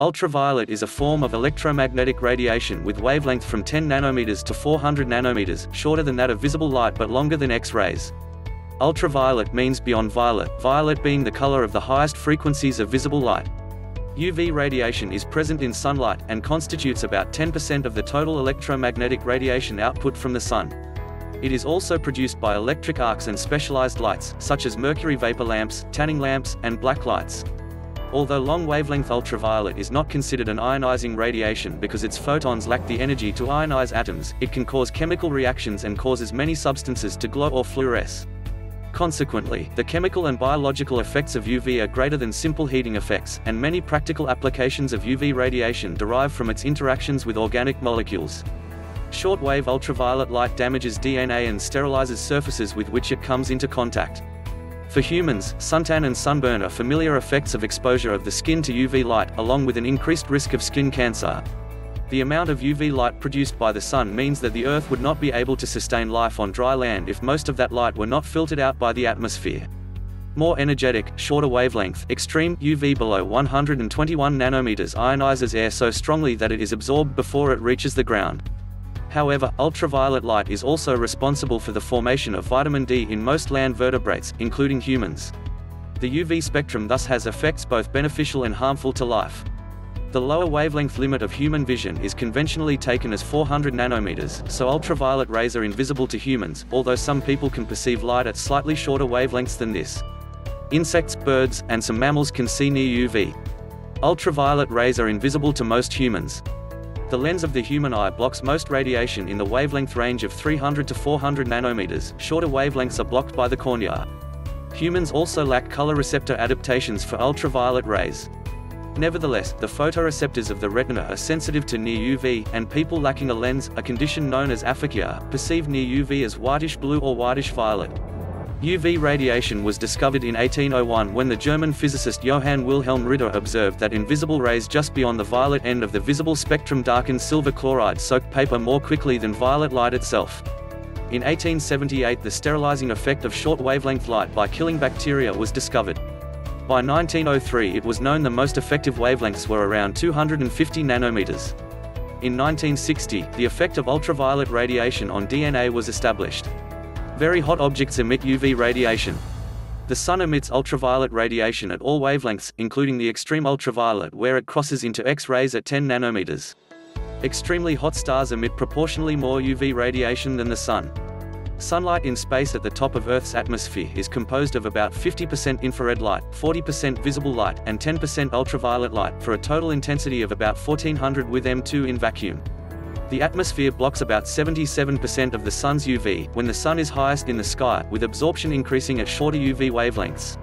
Ultraviolet is a form of electromagnetic radiation with wavelength from 10 nanometers to 400 nanometers, shorter than that of visible light but longer than X-rays. Ultraviolet means beyond violet, violet being the color of the highest frequencies of visible light. UV radiation is present in sunlight, and constitutes about 10% of the total electromagnetic radiation output from the sun. It is also produced by electric arcs and specialized lights, such as mercury vapor lamps, tanning lamps, and black lights. Although long-wavelength ultraviolet is not considered an ionizing radiation because its photons lack the energy to ionize atoms, it can cause chemical reactions and causes many substances to glow or fluoresce. Consequently, the chemical and biological effects of UV are greater than simple heating effects, and many practical applications of UV radiation derive from its interactions with organic molecules. Short-wave ultraviolet light damages DNA and sterilizes surfaces with which it comes into contact. For humans, suntan and sunburn are familiar effects of exposure of the skin to UV light, along with an increased risk of skin cancer. The amount of UV light produced by the sun means that the Earth would not be able to sustain life on dry land if most of that light were not filtered out by the atmosphere. More energetic, shorter wavelength, extreme, UV below 121 nanometers ionizes air so strongly that it is absorbed before it reaches the ground. However, ultraviolet light is also responsible for the formation of vitamin D in most land vertebrates, including humans. The UV spectrum thus has effects both beneficial and harmful to life. The lower wavelength limit of human vision is conventionally taken as 400 nanometers, so ultraviolet rays are invisible to humans, although some people can perceive light at slightly shorter wavelengths than this. Insects, birds, and some mammals can see near UV. Ultraviolet rays are invisible to most humans. The lens of the human eye blocks most radiation in the wavelength range of 300 to 400 nanometers, shorter wavelengths are blocked by the cornea. Humans also lack color receptor adaptations for ultraviolet rays. Nevertheless, the photoreceptors of the retina are sensitive to near UV, and people lacking a lens, a condition known as aphakia, perceive near UV as whitish blue or whitish violet. UV radiation was discovered in 1801 when the German physicist Johann Wilhelm Ritter observed that invisible rays just beyond the violet end of the visible spectrum darkened silver chloride soaked paper more quickly than violet light itself. In 1878 the sterilizing effect of short wavelength light by killing bacteria was discovered. By 1903 it was known the most effective wavelengths were around 250 nanometers. In 1960, the effect of ultraviolet radiation on DNA was established. Very hot objects emit UV radiation. The Sun emits ultraviolet radiation at all wavelengths, including the extreme ultraviolet where it crosses into X-rays at 10 nanometers. Extremely hot stars emit proportionally more UV radiation than the Sun. Sunlight in space at the top of Earth's atmosphere is composed of about 50% infrared light, 40% visible light, and 10% ultraviolet light, for a total intensity of about 1400 with M2 in vacuum. The atmosphere blocks about 77% of the sun's UV, when the sun is highest in the sky, with absorption increasing at shorter UV wavelengths.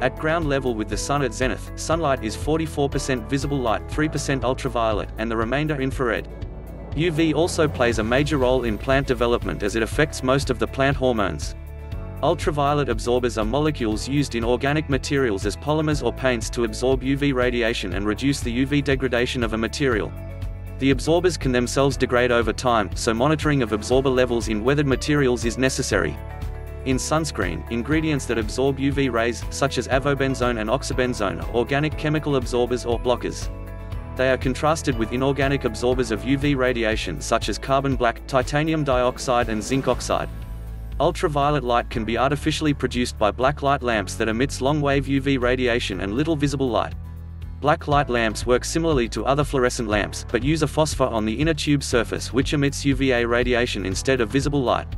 At ground level with the sun at zenith, sunlight is 44% visible light, 3% ultraviolet, and the remainder infrared. UV also plays a major role in plant development as it affects most of the plant hormones. Ultraviolet absorbers are molecules used in organic materials as polymers or paints to absorb UV radiation and reduce the UV degradation of a material. The absorbers can themselves degrade over time, so monitoring of absorber levels in weathered materials is necessary. In sunscreen, ingredients that absorb UV rays, such as avobenzone and oxybenzone, are organic chemical absorbers or blockers. They are contrasted with inorganic absorbers of UV radiation such as carbon black, titanium dioxide and zinc oxide. Ultraviolet light can be artificially produced by black light lamps that emits long-wave UV radiation and little visible light. Black light lamps work similarly to other fluorescent lamps, but use a phosphor on the inner tube surface which emits UVA radiation instead of visible light.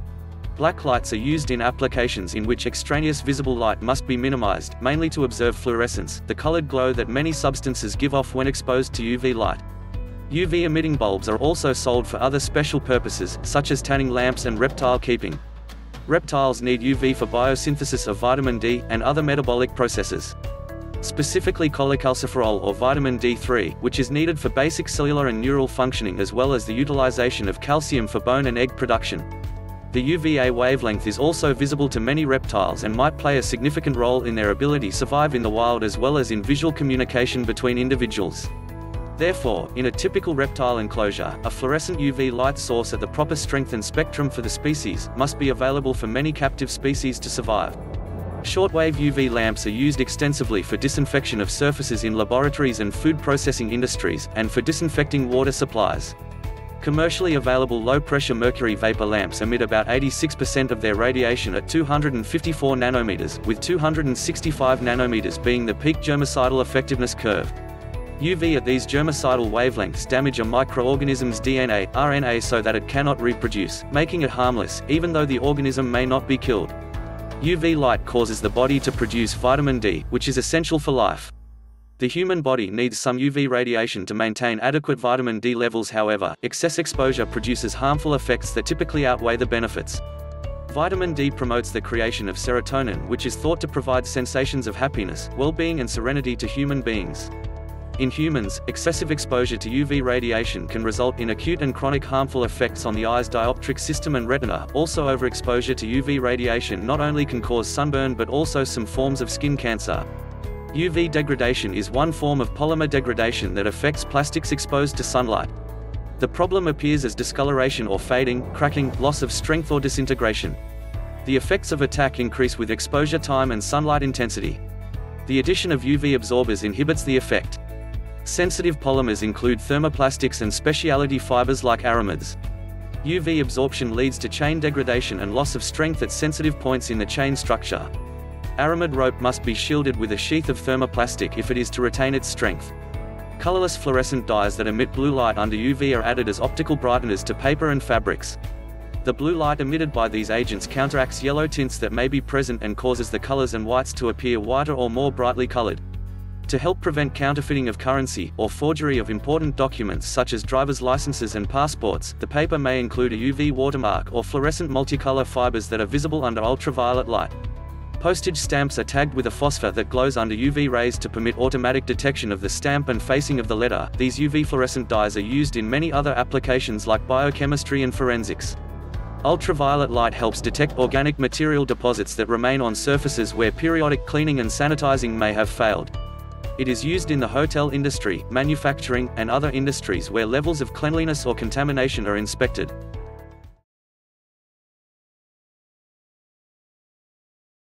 Black lights are used in applications in which extraneous visible light must be minimized, mainly to observe fluorescence, the colored glow that many substances give off when exposed to UV light. UV-emitting bulbs are also sold for other special purposes, such as tanning lamps and reptile keeping. Reptiles need UV for biosynthesis of vitamin D, and other metabolic processes specifically cholecalciferol or vitamin D3, which is needed for basic cellular and neural functioning as well as the utilization of calcium for bone and egg production. The UVA wavelength is also visible to many reptiles and might play a significant role in their ability to survive in the wild as well as in visual communication between individuals. Therefore, in a typical reptile enclosure, a fluorescent UV light source at the proper strength and spectrum for the species, must be available for many captive species to survive. Shortwave UV lamps are used extensively for disinfection of surfaces in laboratories and food processing industries, and for disinfecting water supplies. Commercially available low-pressure mercury vapor lamps emit about 86% of their radiation at 254 nanometers, with 265 nanometers being the peak germicidal effectiveness curve. UV at these germicidal wavelengths damage a microorganism's DNA, RNA so that it cannot reproduce, making it harmless, even though the organism may not be killed. UV light causes the body to produce vitamin D, which is essential for life. The human body needs some UV radiation to maintain adequate vitamin D levels however, excess exposure produces harmful effects that typically outweigh the benefits. Vitamin D promotes the creation of serotonin which is thought to provide sensations of happiness, well-being and serenity to human beings. In humans, excessive exposure to UV radiation can result in acute and chronic harmful effects on the eye's dioptric system and retina. Also overexposure to UV radiation not only can cause sunburn but also some forms of skin cancer. UV degradation is one form of polymer degradation that affects plastics exposed to sunlight. The problem appears as discoloration or fading, cracking, loss of strength or disintegration. The effects of attack increase with exposure time and sunlight intensity. The addition of UV absorbers inhibits the effect. Sensitive polymers include thermoplastics and specialty fibers like aramids. UV absorption leads to chain degradation and loss of strength at sensitive points in the chain structure. Aramid rope must be shielded with a sheath of thermoplastic if it is to retain its strength. Colorless fluorescent dyes that emit blue light under UV are added as optical brighteners to paper and fabrics. The blue light emitted by these agents counteracts yellow tints that may be present and causes the colors and whites to appear whiter or more brightly colored. To help prevent counterfeiting of currency, or forgery of important documents such as driver's licenses and passports, the paper may include a UV watermark or fluorescent multicolor fibers that are visible under ultraviolet light. Postage stamps are tagged with a phosphor that glows under UV rays to permit automatic detection of the stamp and facing of the letter. These UV fluorescent dyes are used in many other applications like biochemistry and forensics. Ultraviolet light helps detect organic material deposits that remain on surfaces where periodic cleaning and sanitizing may have failed. It is used in the hotel industry, manufacturing, and other industries where levels of cleanliness or contamination are inspected.